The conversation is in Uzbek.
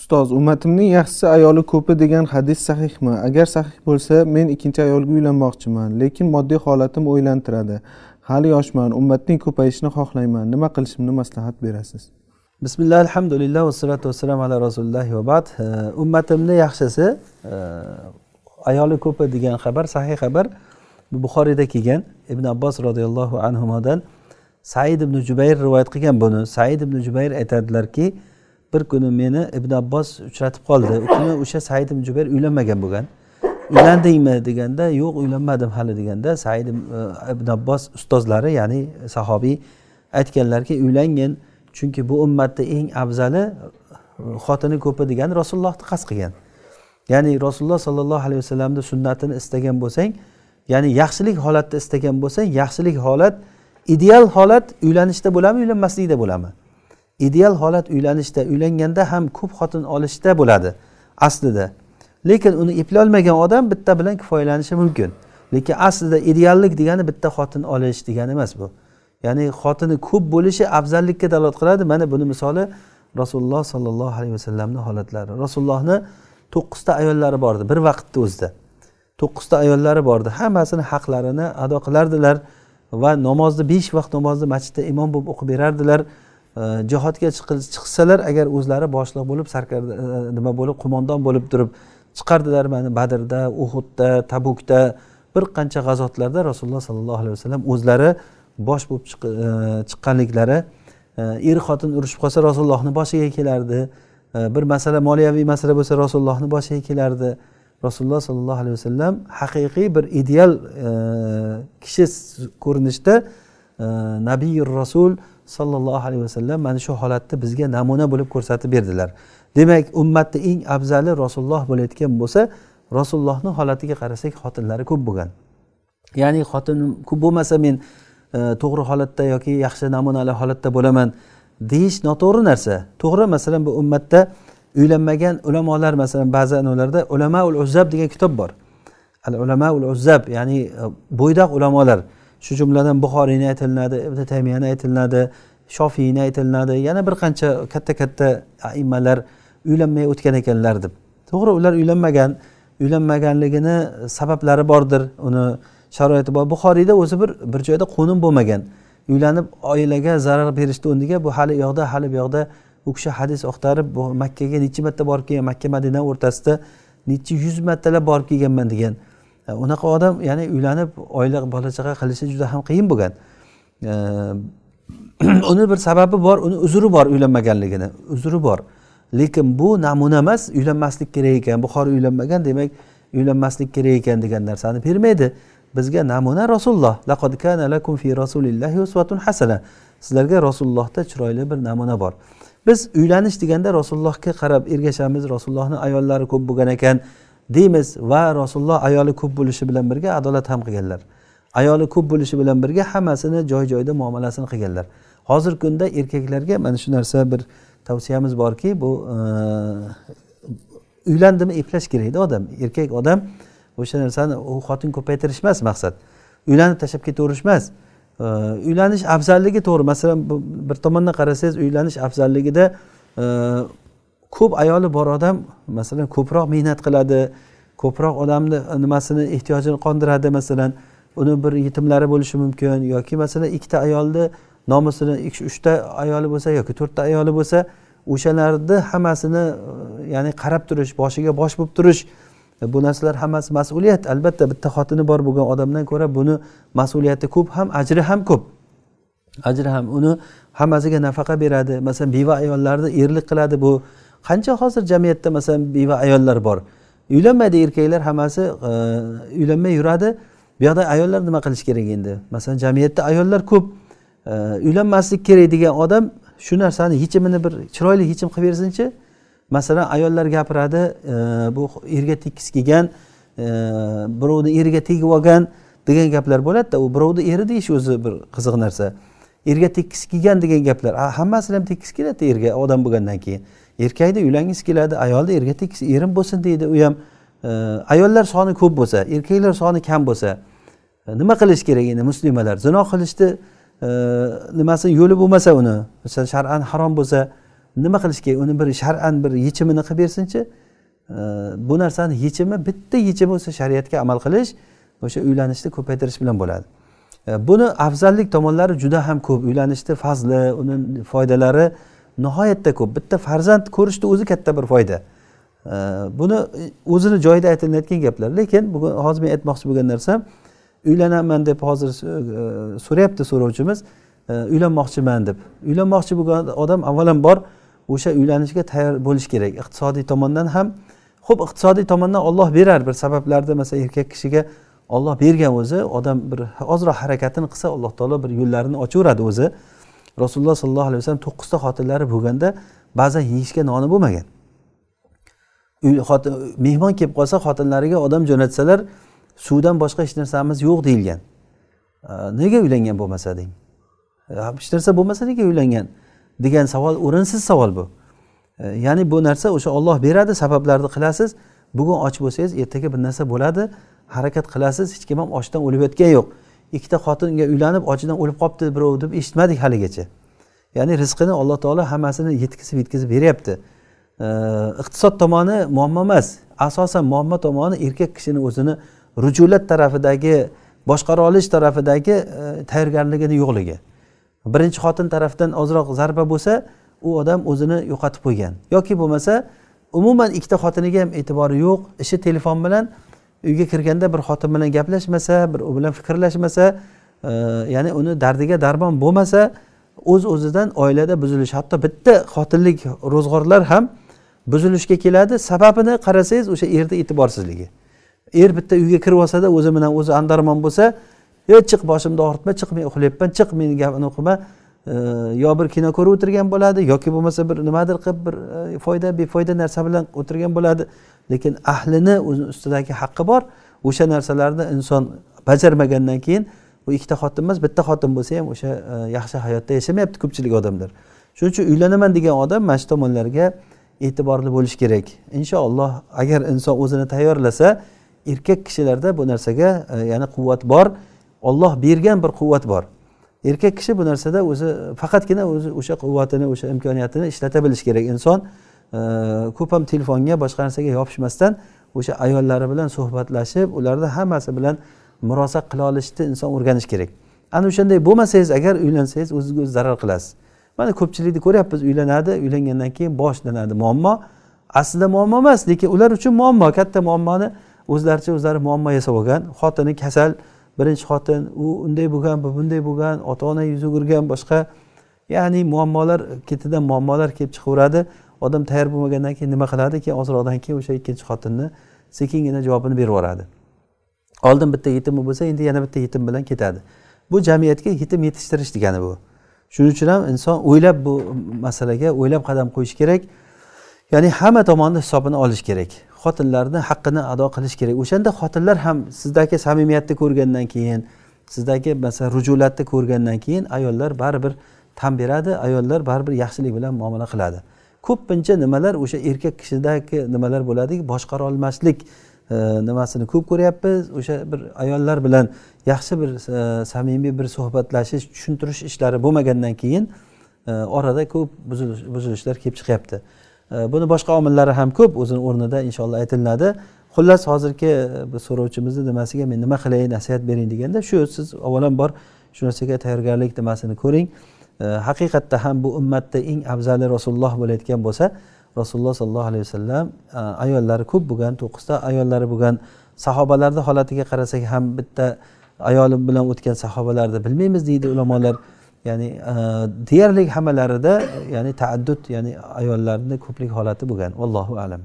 ustoz ummatimning yaxshisi ayoli ko'pi degan hadis sahihmi? Agar sahih bo'lsa men ikkinchi ayolga uylanmoqchiman lekin moddiy holatim o'ylantiradi. Hali yoshman ummatning ko'payishini xohlayman. Nima qilishimni maslahat berasiz? Bismillah alhamdulillah vassalatu vassalam ala rasulilloh va bad. Ummatimni yaxshisi ayoli ko'pi degan xabar sahih xabar bu buxoriyda kelgan. Ibn abbos roziyallohu anhudan said ibn jubayr rivoyat qilgan buni. Said ibn jubayr aytadilarki bir kuni meni ibn abbos uchratib qoldi. U kuni o'sha said ibn jubayr uylanmagan bo'lgan. Uylandingmi deganda yo'q uylanmadim hali deganda said ibn e, abbos ustozlari ya'ni sahobiy aytganlarki uylangin chunki bu ummatda eng afzali e, xotini ko'pi degani rasulullohni qasd qilgan. Ya'ni rasululloh sollallohu alayhi vasallamni sunnatini istagan bo'lsang ya'ni yaxshilik holatda istagan bo'lsang yaxshilik holat ideal holat uylanishda bo'ladimi uylanmaslikda bo'ladimi ideal holat uylanishda uylanganda ham ko'p xotin olishda bo'ladi aslida. Lekin uni eplolmagan odam bitta bilan kifoyalanishi mumkin. Lekin aslida ideallik degani bitta xotin olish degani emas bu. Ya'ni xotini ko'p bo'lishi afzallikka dalolat qiladi. Mana buni misoli rasululloh sollallohu alayhi vasallamni holatlari. Rasulullohni to'qqizta ayollari bordi bir vaqtda o'zida. To'qqizta ayollari bordi. Hammasini haqlarini ado qilardilar va namozni besh vaqt namozni masjidda imom bo'lib o'qib berardilar. Э, jihodga chiqsalar agar o'zlari boshliq bo'lib sarkar e, nima bo'lib qo'mondon bo'lib turib chiqardilar mana badrda uhudda tabukda. Bir qancha g'azotlarda rasululloh sollallohu alayhi vasallam o'zlari bosh bo'lib e, chiqqanliklari e, er xotin urushib qolsa rasulullohni boshiga kelardi. Bir masala moliyaviy masala bo'lsa rasulullohni boshiga kelardi. Rasululloh sollallohu alayhi vasallam haqiqiy bir ideal kishi ko'rinishda nabiyur rasul sollallohu alayhi vasallam mana shu holatni bizga namuna bo'lib ko'rsatib berdilar. Demak ummatni eng afzali rasululloh bo'layotgan bo'lsa rasulullohni holatiga qarasak xotinlari ko'p bo'lgan. Ya'ni xotin ko'p bo'lmasa men e, to'g'ri holatda yoki yaxshi namunali holatda bo'laman deyish noto'g'ri narsa. To'g'ri masalan bu ummatda uylanmagan ulamolar masalan ba'zi ularda ulamaul uzzab degan kitob bor. Al ulamaul uzzab ya'ni e, bo'ydoq ulamolar. Shu jumladan buxoriyni aytilinadi ibn taymiyani aytilinadi shofiyni aytilinadi yana bir qancha katta katta aimmalar uylanmay o'tgan ekanlar deb. To'g'ri ular uylanmagan uylanmaganligini sabablari bordir. Uni sharoiti bor. Buxoriyda o'zi bir bir joyda qo'nim bo'lmagan. Uylanib oilaga zarar berishni o'rniga bu hali u yoqda hali bu yoqda u kishi hadis oqtarib bu makkaga necha marta borib kelgan makka madina o'rtasida necha yuz martalab borib kelganman degan E, unaqa odam ya'ni uylanib oila bola chaqa qilishi juda ham qiyin bo'lgan. E, uni bir sababi bor uni uzri bor uylanmaganligini uzri bor. Lekin bu namuna emas uylanmaslik kerak ekan buxoriy uylanmagan demak uylanmaslik kerak ekan degan narsani bermaydi. Bizga namuna rasululloh. Laqad kana lakum fi rasulillahi uswatun hasana. Sizlarga rasulullohda chiroyli bir namuna bor. Biz uylanish deganda rasulullohga qarab ergashamiz. Rasulullohni ayollari ko'p bo'lgan ekan. Deymiz va rasululloh ayoli ko'p bo'lishi bilan birga adolat ham qilganlar. Ayoli ko'p bo'lishi bilan birga hammasini joy joyida muomalasini qilganlar. Hozirgi kunda erkaklarga mana shu narsa bir tavsiyamiz borki bu e, uylandimi eplash kerakda odam. Erkak odam o'sha narsani u xotin ko'paytirish emas maqsad. Uylanib tashlab ketaverish emas e, uylanish afzalligi to'g'ri. Masalan bir tomondan qarasangiz uylanish afzalligida e, ko'p ayoli bor odam masalan ko'proq mehnat qiladi ko'proq odamni nimasini ehtiyojini qondiradi masalan uni bir yetimlari bo'lishi mumkin yoki masalan ikkita ayolni nomusini uchta ayoli bo'lsa yoki to'rtta ayoli bo'lsa o'shalarni hammasini ya'ni qarab turish boshiga bosh bo'lib turish bu narsalar hammasi mas'uliyat. Albatta bitta xotini bor bo'lgan odamdan ko'ra buni mas'uliyati ko'p ham ajri ham ko'p. Ajri ham uni hammasiga nafaqa beradi. Masalan beva ayollarni erlik qiladi bu. Qancha hozir jamiyatda masalan beva ayollar bor? Uylanmaydi erkaklar hammasi e, uylanmay yuradi. Bu yoqda ayollar nima qilish kerak endi? Masalan jamiyatda ayollar ko'p e, uylanmaslik kerak degan odam shu narsani yechimini bir chiroyli yechim qilib bersinchi. Masalan ayollar gapiradi e, bu erga tekis kelgan birovni eriga tegib olgan degan gaplar bo'ladida u birovni eri deyish o'zi bir qiziq narsa. Erga tekis kelgan degan gaplar hammasini ham tekis keladida erga odam bo'lgandan keyin. Erkakni uylangisi keladi ayolni erga tekis erim bo'lsin deydi. U ham e, ayollar soni ko'p bo'lsa erkaklar soni kam bo'lsa e, nima qilish kerak endi muslimalar? Zino qilishni e, nimasi yo'li bo'lmasa uni masalan shar'an harom bo'lsa nima qilish kerak? Uni bir shar'an bir yechimini qilib bersinchi. Bu narsani yechimi bitta yechimi o'sha shariatga amal qilish o'sha uylanishni ko'paytirish bilan bo'ladi. Buni afzallik tomonlari juda ham ko'p. Uylanishni fazli uni foydalari nihoyatda ko'p. Bitta farzand ko'rishni o'zi katta bir foyda. Buni o'zini joyida aytilayotgan gaplar. Lekin bugun hozir men aytmoqchi bo'lgan narsam uylanaman deb hozir e, so'rayapti so'rovchimiz. E, uylanmoqchiman deb. Uylanmoqchi bo'lgan odam avvalambor o'sha uylanishga tayyor bo'lishi kerak. Iqtisodiy tomondan ham ho'p iqtisodiy tomondan olloh berar bir sabablarda masalan erkak kishiga olloh bergan o'zi odam bir ozroq harakatini qilsa alloh taolo bir yo'llarini ochaveradi o'zi. Rasululloh sollallohu alayhi vasallam to'qqizta xotinlari bo'lganda ba'zan yeyishga noni bo'lmagan. Mehmon kelib qolsa xotinlariga odam jo'natsalar suvdan boshqa hech narsamiz yo'q deyilgan. Nega uylangan bo'lmasa deng? Hech narsa bo'lmasa nega uylangan? degan savol o'rinsiz savol bu. E, ya'ni bu narsa o'sha olloh beradi sabablarni qilasiz. Bugun och bo'lsangiz ertaga bir narsa bo'ladi. Harakat qilasiz hech kim ham ochdan o'lib yotgani yo'q. Ikkita xotinga uylanib ochidan o'lib qolibdi birov deb eshitmadik haligacha. Ya'ni rizqini alloh taolo hammasini yetkazib yetkazib beryapti. Iqtisod tomoni muammo emas. Asosan muammo tomoni erkak kishini o'zini rujulat tarafidagi boshqara olish tarafidagi e, tayyorgarligini yo'qligi. Birinchi xotin tarafdan ozroq zarba bo'lsa u odam o'zini yo'qotib qo'ygan. Yoki bo'lmasa umuman ikkita xotiniga ham e'tibori yo'q ishi telefon bilan uyga kirganda bir xotin bilan gaplashmasa bir u bilan fikrlashmasa e, ya'ni uni dardiga darmon bo'lmasa o'z o'zidan oilada buzilish hatto bitta xotinlik ro'zg'orlar ham buzilishga keladi. Sababini qarasangiz o'sha erni e'tiborsizligi. Er bitta uyga kirib olsada o'zi bilan o'zi andarmon bo'lsa yo chiq boshimni og'ritma chiq men uxlayapman chiq meni gapini o'qima e, yo bir kino ko'rib o'tirgan bo'ladi yoki bo'lmasa bir nimadir qilib bir e, foyda befoyda narsa bilan o'tirgan bo'ladi. Lekin ahlini o'zini ustidagi haqqi bor. O'sha narsalarni inson bajarmagandan keyin u ikkita xotin emas bitta xotin bo'lsa ham o'sha e, yaxshi hayotda yashamayapti ko'pchilik odamlar. Shuning uchun uylanaman degan odam mana shu tomonlarga e'tiborli bo'lishi kerak. Inshaalloh agar inson o'zini tayyorlasa erkak kishilarda bu narsaga e, ya'ni quvvat bor. Olloh bergan bir quvvat bor. Erkak kishi bu narsada o'zi faqatgina o'zi o'sha quvvatini o'sha imkoniyatini ishlata bilishi kerak. Inson ko'p ham telefonga boshqa narsaga yopishmasdan o'sha ayollari bilan suhbatlashib ularni hammasi bilan murosa qila olishni inson o'rganishi kerak. Ana o'shanday bo'lmasangiz agar uylansangiz o'zizga o'zi zarar qilasiz. Mana ko'pchilikni ko'ryapmiz uylanadi uylangandan keyin boshlanadi muammo. Aslida muammo emas lekin ular uchun muammo katta muammoni o'zlaricha o'zlari muammo yasab olgan. Xotini kasal birinchi xotin u unday bo'lgan bu bunday bo'lgan ota ona yuz o'girgan boshqa. Ya'ni muammolar ketidan muammolar kelib chiqaveradi. Odam tayyor bo'lmagandan keyin nima qiladi keyin ozroqdan keyin o'sha ikkinchi xotinni sekingina javobini berib yuboradi. Oldin bitta yetimi bo'lsa endi yana bitta yetim bilan ketadi. Bu jamiyatga yetim yetishtirish degani bu. Shuning uchun ham inson o'ylab bu masalaga o'ylab qadam qo'yish kerak. Ya'ni hamma tomonni hisobini olish kerak. Xotinlarni haqqini ado qilish kerak. O'shanda xotinlar ham sizdagi samimiyatni ko'rgandan keyin sizdagi masalan rujulatni ko'rgandan keyin ayollar baribir tan beradi ayollar baribir yaxshilik bilan muomala qiladi. Ko'pincha nimalar o'sha erkak kishidagi nimalar bo'ladiki boshqara olmaslik e, nimasini ko'p ko'ryapmiz. O'sha bir ayollar bilan yaxshi bir e, samimiy bir suhbatlashish tushuntirish ishlari bo'lmagandan keyin e, orada ko'p buzilishlar kelib chiqyapti. Buni boshqa omillari ham ko'p o'zini o'rnida inshaalloh aytiladi xullas hozirgi so'rovchimizni nimasiga men nima qilay nasihat bering deganda shu siz avvalambor shu narsaga tayyorgarlik nimasini ko'ring. Haqiqatda ham bu ummatda eng afzali rasululloh bo'layotgan bo'lsa rasululloh sollallohu alayhi vasallam e, ayollari ko'p bo'lgan to'qqizta ayollari bo'lgan sahobalarni holatiga qarasak ham bitta ayoli bilan o'tgan sahobalarni bilmaymiz deydi ulamolar. Ya'ni e, deyarli hammalarida ya'ni taaddud ya'ni ayollarni ko'plik holati bo'lgan. Vallohu alam.